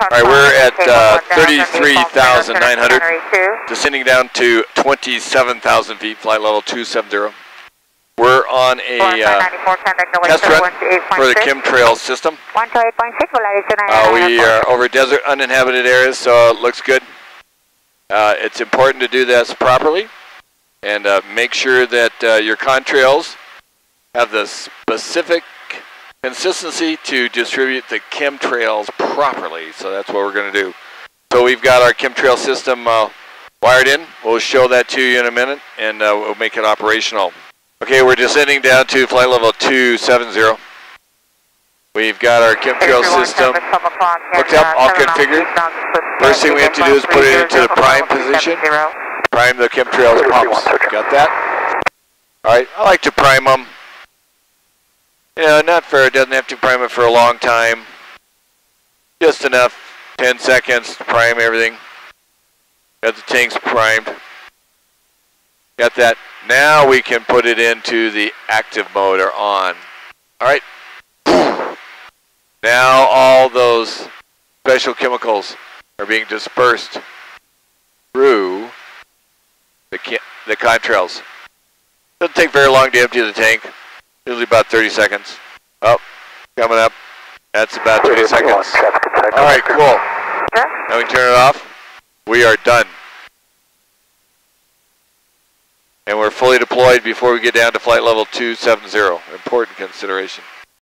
All right, we're at uh, 33,900, descending down to 27,000 feet, flight level 270. We're on a uh, test run for the chemtrail system. Uh, we are over desert uninhabited areas, so it looks good. Uh, it's important to do this properly and uh, make sure that uh, your contrails have the specific consistency to distribute the chemtrails properly. So that's what we're going to do. So we've got our chemtrail system uh, wired in. We'll show that to you in a minute, and uh, we'll make it operational. Okay, we're descending down to flight level 270. We've got our chemtrail system hooked up, all configured. First thing we have to do is put it into the prime position. Prime the chemtrails pumps. Got that? All right, I like to prime them know, not for, it doesn't have to prime it for a long time. Just enough, 10 seconds to prime everything. Got the tanks primed. Got that. Now we can put it into the active mode or on. All right. Now all those special chemicals are being dispersed through the, the contrails. Doesn't take very long to empty the tank. Usually about 30 seconds. Oh, coming up. That's about 30 seconds. All right, cool. Now we turn it off. We are done. And we're fully deployed before we get down to flight level 270. Important consideration.